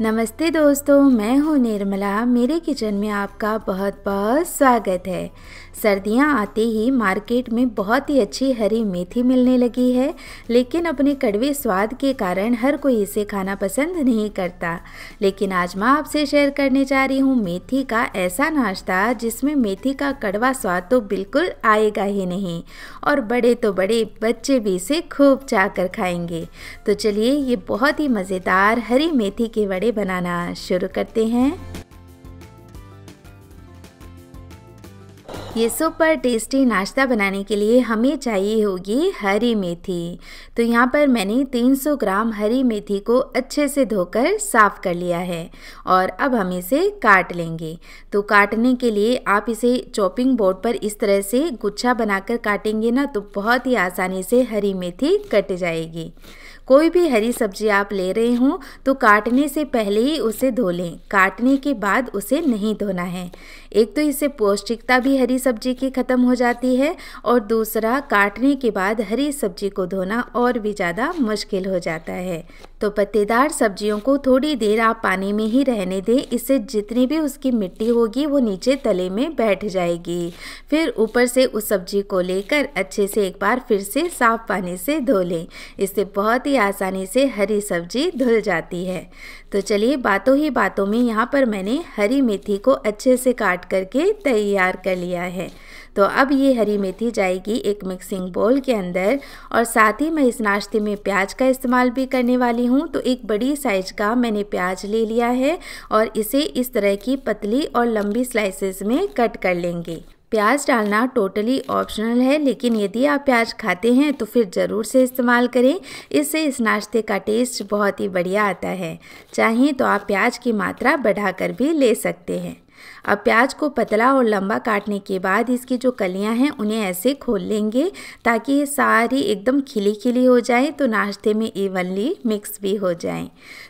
नमस्ते दोस्तों मैं हूँ निर्मला। मेरे किचन में आपका बहुत बहुत स्वागत है। सर्दियाँ आते ही मार्केट में बहुत ही अच्छी हरी मेथी मिलने लगी है, लेकिन अपने कड़वे स्वाद के कारण हर कोई इसे खाना पसंद नहीं करता। लेकिन आज मैं आपसे शेयर करने जा रही हूँ मेथी का ऐसा नाश्ता जिसमें मेथी का कड़वा स्वाद तो बिल्कुल आएगा ही नहीं, और बड़े तो बड़े बच्चे भी इसे खूब चाह कर खाएँगे। तो चलिए ये बहुत ही मज़ेदार हरी मेथी के बड़े बनाना शुरू करते हैं। ये सुपर टेस्टी नाश्ता बनाने के लिए हमें चाहिए होगी हरी मेथी। तो यहाँ पर मैंने 300 ग्राम हरी मेथी को अच्छे से धोकर साफ़ कर लिया है और अब हम इसे काट लेंगे। तो काटने के लिए आप इसे चॉपिंग बोर्ड पर इस तरह से गुच्छा बनाकर काटेंगे ना तो बहुत ही आसानी से हरी मेथी कट जाएगी। कोई भी हरी सब्ज़ी आप ले रहे हों तो काटने से पहले ही उसे धो लें। काटने के बाद उसे नहीं धोना है। एक तो इससे पौष्टिकता भी हरी सब्ज़ी की ख़त्म हो जाती है और दूसरा, काटने के बाद हरी सब्ज़ी को धोना और भी ज़्यादा मुश्किल हो जाता है। तो पत्तेदार सब्जियों को थोड़ी देर आप पानी में ही रहने दें। इससे जितनी भी उसकी मिट्टी होगी, वो नीचे तले में बैठ जाएगी। फिर ऊपर से उस सब्ज़ी को लेकर अच्छे से एक बार फिर से साफ़ पानी से धो लें। इससे बहुत ही आसानी से हरी सब्ज़ी धुल जाती है। तो चलिए, बातों ही बातों में यहाँ पर मैंने हरी मेथी को अच्छे से काट करके तैयार कर लिया है। तो अब ये हरी मेथी जाएगी एक मिक्सिंग बोल के अंदर और साथ ही मैं इस नाश्ते में प्याज का इस्तेमाल भी करने वाली हूँ। तो एक बड़ी साइज़ का मैंने प्याज ले लिया है और इसे इस तरह की पतली और लंबी स्लाइसेस में कट कर लेंगे। प्याज डालना टोटली ऑप्शनल है, लेकिन यदि आप प्याज खाते हैं तो फिर ज़रूर से इस्तेमाल करें। इससे इस नाश्ते का टेस्ट बहुत ही बढ़िया आता है। चाहें तो आप प्याज की मात्रा बढ़ाकर भी ले सकते हैं। अब प्याज को पतला और लंबा काटने के बाद इसकी जो कलियाँ हैं, उन्हें ऐसे खोल लेंगे ताकि ये सारी एकदम खिली खिली हो जाए तो नाश्ते में इवनली मिक्स भी हो जाए।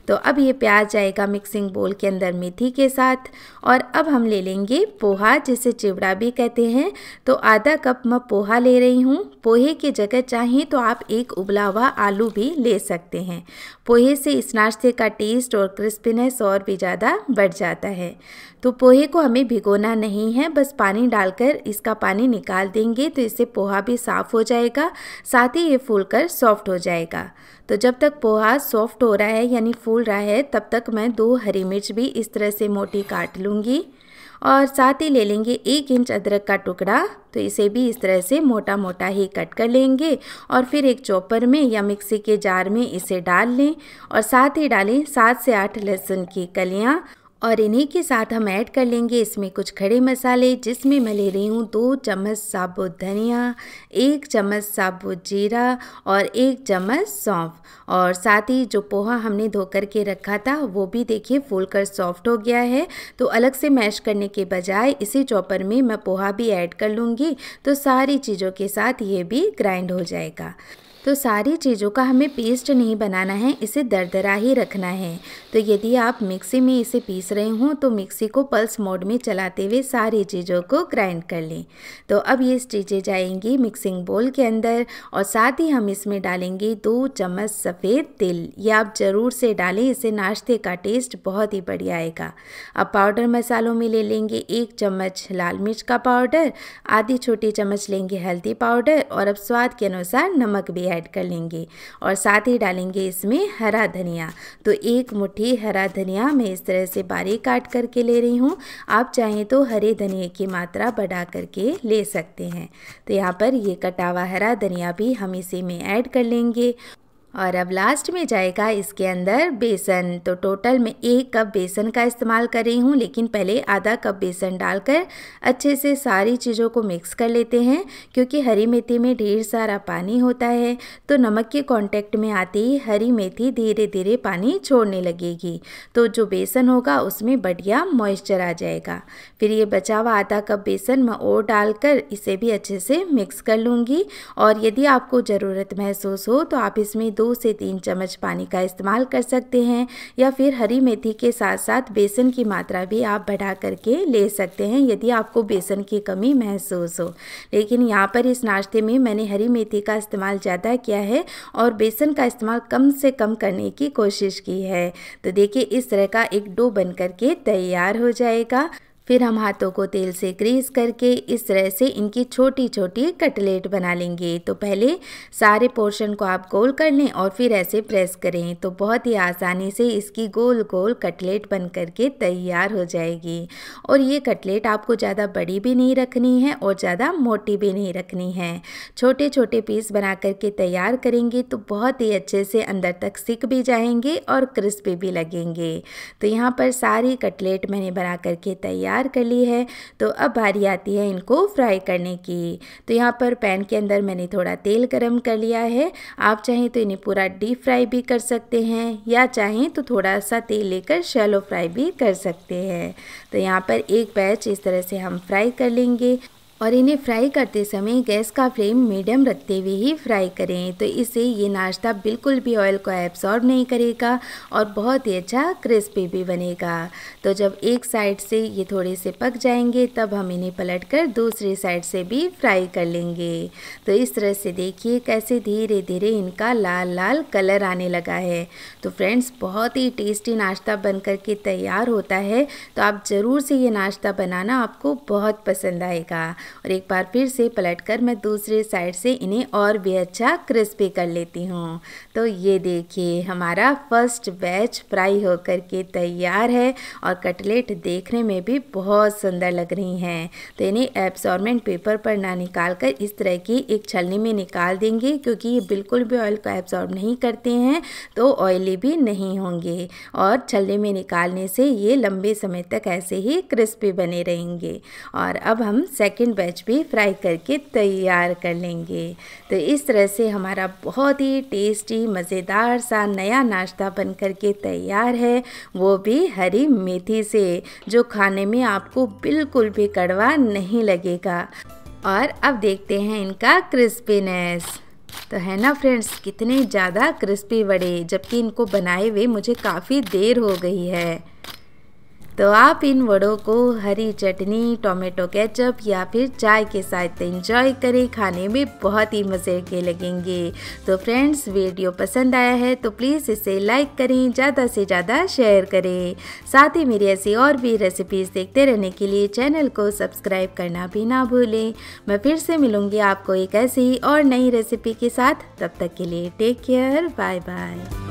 तो अब ये प्याज जाएगा मिक्सिंग बोल के अंदर मेथी के साथ और अब हम ले लेंगे पोहा, जिसे चिवड़ा भी कहते हैं। तो आधा कप मैं पोहा ले रही हूँ। पोहे की जगह चाहें तो आप एक उबला हुआ आलू भी ले सकते हैं। पोहे से इस नाश्ते का टेस्ट और क्रिस्पीनेस और भी ज़्यादा बढ़ जाता है। तो पोहे को हमें भिगोना नहीं है, बस पानी डालकर इसका पानी निकाल देंगे तो इससे पोहा भी साफ़ हो जाएगा, साथ ही ये फूल कर सॉफ्ट हो जाएगा। तो जब तक पोहा सॉफ्ट हो रहा है यानी फूल रहा है, तब तक मैं दो हरी मिर्च भी इस तरह से मोटी काट लूँगी और साथ ही ले लेंगे एक इंच अदरक का टुकड़ा तो इसे भी इस तरह से मोटा मोटा ही कट कर लेंगे और फिर एक चॉपर में या मिक्सी के जार में इसे डाल लें और साथ ही डालें सात से आठ लहसुन की कलियाँ और इन्हीं के साथ हम ऐड कर लेंगे इसमें कुछ खड़े मसाले, जिसमें मैं ले रही हूँ दो चम्मच साबुत धनिया, एक चम्मच साबुत जीरा और एक चम्मच सौंफ। और साथ ही जो पोहा हमने धो कर के रखा था, वो भी देखिए फूल कर सॉफ्ट हो गया है। तो अलग से मैश करने के बजाय इसी चॉपर में मैं पोहा भी ऐड कर लूँगी तो सारी चीज़ों के साथ ये भी ग्राइंड हो जाएगा। तो सारी चीज़ों का हमें पेस्ट नहीं बनाना है, इसे दरदरा ही रखना है। तो यदि आप मिक्सी में इसे पीस रहे हों तो मिक्सी को पल्स मोड में चलाते हुए सारी चीज़ों को ग्राइंड कर लें। तो अब ये चीज़ें जाएँगी मिक्सिंग बोल के अंदर और साथ ही हम इसमें डालेंगे दो चम्मच सफ़ेद तिल। ये आप ज़रूर से डालें, इसे नाश्ते का टेस्ट बहुत ही बढ़िया आएगा। अब पाउडर मसालों में ले लेंगे एक चम्मच लाल मिर्च का पाउडर आधी छोटी चम्मच लेंगे हल्दी पाउडर और अब स्वाद के अनुसार नमक भी ऐड कर लेंगे और साथ ही डालेंगे इसमें हरा धनिया। तो एक मुट्ठी हरा धनिया मैं इस तरह से बारीक काट करके ले रही हूँ। आप चाहें तो हरे धनिए की मात्रा बढ़ा करके ले सकते हैं। तो यहाँ पर ये कटावा हरा धनिया भी हम इसी में ऐड कर लेंगे। और अब लास्ट में जाएगा इसके अंदर बेसन। तो टोटल मैं एक कप बेसन का इस्तेमाल कर रही हूँ, लेकिन पहले आधा कप बेसन डालकर अच्छे से सारी चीज़ों को मिक्स कर लेते हैं, क्योंकि हरी मेथी में ढेर सारा पानी होता है। तो नमक के कांटेक्ट में आते ही हरी मेथी धीरे धीरे पानी छोड़ने लगेगी। तो जो बेसन होगा, उसमें बढ़िया मॉइस्चर आ जाएगा। फिर ये बचा हुआ आधा कप बेसन मैं और डालकर इसे भी अच्छे से मिक्स कर लूँगी। और यदि आपको ज़रूरत महसूस हो तो आप इसमें दो से तीन चम्मच पानी का इस्तेमाल कर सकते हैं या फिर हरी मेथी के साथ साथ बेसन की मात्रा भी आप बढ़ा करके ले सकते हैं यदि आपको बेसन की कमी महसूस हो। लेकिन यहाँ पर इस नाश्ते में मैंने हरी मेथी का इस्तेमाल ज़्यादा किया है और बेसन का इस्तेमाल कम से कम करने की कोशिश की है। तो देखिए इस तरह का एक डो बन करके तैयार हो जाएगा। फिर हम हाथों को तेल से ग्रीस करके इस तरह से इनकी छोटी छोटी कटलेट बना लेंगे। तो पहले सारे पोर्शन को आप गोल कर लें और फिर ऐसे प्रेस करें। तो बहुत ही आसानी से इसकी गोल गोल कटलेट बन करके तैयार हो जाएगी। और ये कटलेट आपको ज़्यादा बड़ी भी नहीं रखनी है और ज़्यादा मोटी भी नहीं रखनी है। छोटे छोटे पीस बना करके तैयार करेंगे तो बहुत ही अच्छे से अंदर तक सिक भी जाएँगे और क्रिस्पी भी लगेंगे। तो यहाँ पर सारी कटलेट मैंने बना करके तैयार तैयार कर ली है तो अब बारी आती है इनको फ्राई करने की। तो यहाँ पर पैन के अंदर मैंने थोड़ा तेल गर्म कर लिया है। आप चाहें तो इन्हें पूरा डीप फ्राई भी कर सकते हैं, या चाहें तो थोड़ा सा तेल लेकर शैलो फ्राई भी कर सकते हैं। तो यहाँ पर एक बैच इस तरह से हम फ्राई कर लेंगे। और इन्हें फ्राई करते समय गैस का फ्लेम मीडियम रखते हुए ही फ्राई करें। तो इससे ये नाश्ता बिल्कुल भी ऑयल को एब्सॉर्ब नहीं करेगा और बहुत ही अच्छा क्रिस्पी भी बनेगा। तो जब एक साइड से ये थोड़े से पक जाएँगे, तब हम इन्हें पलट कर दूसरी साइड से भी फ्राई कर लेंगे। तो इस तरह से देखिए कैसे धीरे धीरे इनका लाल लाल कलर आने लगा है। तो फ्रेंड्स बहुत ही टेस्टी नाश्ता बन के तैयार होता है। तो आप ज़रूर से ये नाश्ता बनाना आपको बहुत पसंद आएगा। और एक बार फिर से पलट कर मैं दूसरे साइड से इन्हें और भी अच्छा क्रिस्पी कर लेती हूँ। तो ये देखिए, हमारा फ़र्स्ट बैच फ्राई होकर के तैयार है और कटलेट देखने में भी बहुत सुंदर लग रही हैं। तो इन्हें एब्सॉर्मेंट पेपर पर ना निकाल कर इस तरह की एक छलनी में निकाल देंगे, क्योंकि ये बिल्कुल भी ऑयल को एब्सॉर्ब नहीं करते हैं तो ऑयली भी नहीं होंगे। और छलनी में निकालने से ये लंबे समय तक ऐसे ही क्रिस्पी बने रहेंगे। और अब हम सेकेंड बैच भी फ्राई करके तैयार कर लेंगे। तो इस तरह से हमारा बहुत ही टेस्टी, मज़ेदार सा नया नाश्ता बन करके तैयार है, वो भी हरी मेथी से, जो खाने में आपको बिल्कुल भी कड़वा नहीं लगेगा। और अब देखते हैं इनका क्रिस्पीनेस। तो है ना फ्रेंड्स, कितने ज़्यादा क्रिस्पी बड़े जबकि इनको बनाए हुए मुझे काफ़ी देर हो गई है। तो आप इन वड़ों को हरी चटनी, टोमेटो केचप या फिर चाय के साथ एंजॉय करें। खाने में बहुत ही मज़े के लगेंगे। तो फ्रेंड्स वीडियो पसंद आया है तो प्लीज़ इसे लाइक करें, ज़्यादा से ज़्यादा शेयर करें। साथ ही मेरी ऐसी और भी रेसिपीज़ देखते रहने के लिए चैनल को सब्सक्राइब करना भी ना भूलें। मैं फिर से मिलूँगी आपको एक ऐसी और नई रेसिपी के साथ। तब तक के लिए टेक केयर बाय बाय